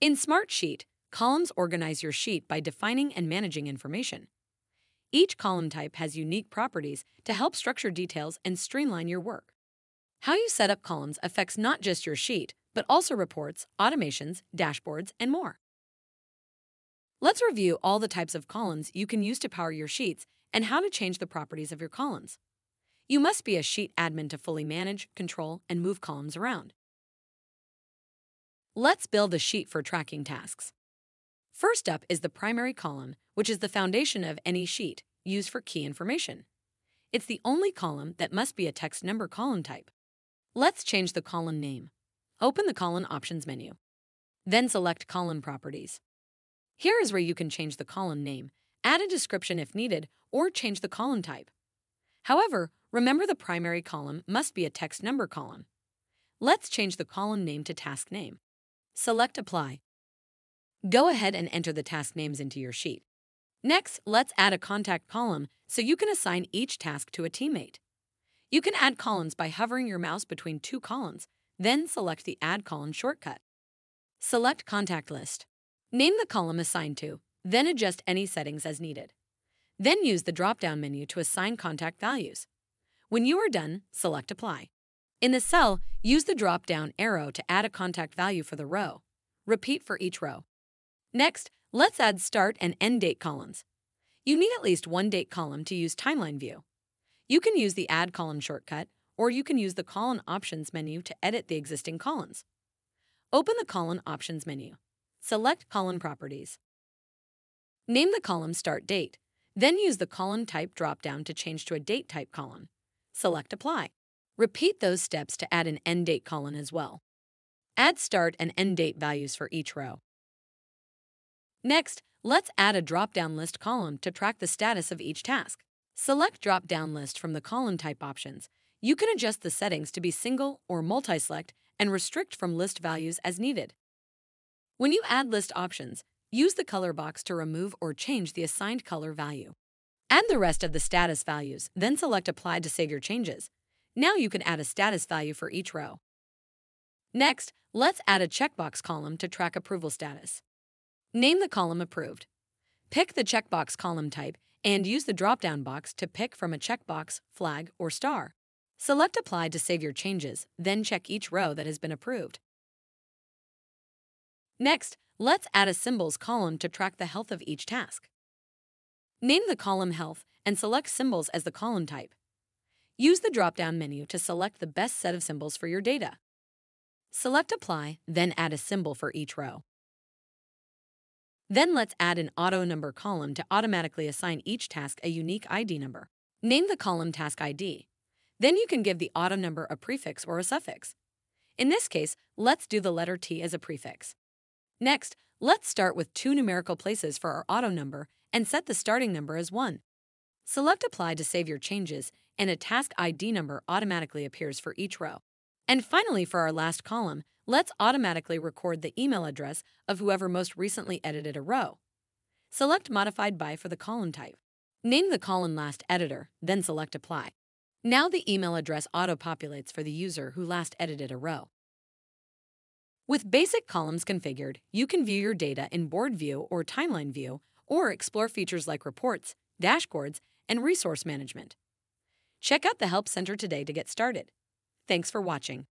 In Smartsheet, columns organize your sheet by defining and managing information. Each column type has unique properties to help structure details and streamline your work. How you set up columns affects not just your sheet, but also reports, automations, dashboards, and more. Let's review all the types of columns you can use to power your sheets and how to change the properties of your columns. You must be a sheet admin to fully manage, control, and move columns around. Let's build a sheet for tracking tasks. First up is the primary column, which is the foundation of any sheet used for key information. It's the only column that must be a text number column type. Let's change the column name. Open the Column Options menu. Then select Column Properties. Here is where you can change the column name, add a description if needed, or change the column type. However, remember the primary column must be a text number column. Let's change the column name to task name. Select Apply. Go ahead and enter the task names into your sheet. Next, let's add a contact column so you can assign each task to a teammate. You can add columns by hovering your mouse between two columns, then select the Add Column shortcut. Select Contact List. Name the column assigned to, then adjust any settings as needed. Then use the drop-down menu to assign contact values. When you are done, select Apply. In the cell, use the drop-down arrow to add a contact value for the row. Repeat for each row. Next, let's add start and end date columns. You need at least one date column to use Timeline View. You can use the Add Column shortcut, or you can use the Column Options menu to edit the existing columns. Open the Column Options menu. Select Column Properties. Name the column Start Date, then use the Column Type drop-down to change to a Date type column. Select Apply. Repeat those steps to add an end date column as well. Add start and end date values for each row. Next, let's add a drop-down list column to track the status of each task. Select drop-down list from the column type options. You can adjust the settings to be single or multi-select and restrict from list values as needed. When you add list options, use the color box to remove or change the assigned color value. Add the rest of the status values, then select Apply to save your changes. Now you can add a status value for each row. Next, let's add a checkbox column to track approval status. Name the column Approved. Pick the checkbox column type and use the drop-down box to pick from a checkbox, flag, or star. Select Apply to save your changes, then check each row that has been approved. Next, let's add a Symbols column to track the health of each task. Name the column Health and select Symbols as the column type. Use the drop-down menu to select the best set of symbols for your data. Select Apply, then add a symbol for each row. Then let's add an auto number column to automatically assign each task a unique ID number. Name the column Task ID. Then you can give the auto number a prefix or a suffix. In this case, let's do the letter T as a prefix. Next, let's start with two numerical places for our auto number and set the starting number as 1. Select Apply to save your changes and a task ID number automatically appears for each row. And finally, for our last column, let's automatically record the email address of whoever most recently edited a row. Select Modified By for the column type. Name the column Last Editor, then select Apply. Now the email address auto-populates for the user who last edited a row. With basic columns configured, you can view your data in Board View or Timeline View, or explore features like reports, dashboards, and resource management. Check out the Help Center today to get started. Thanks for watching.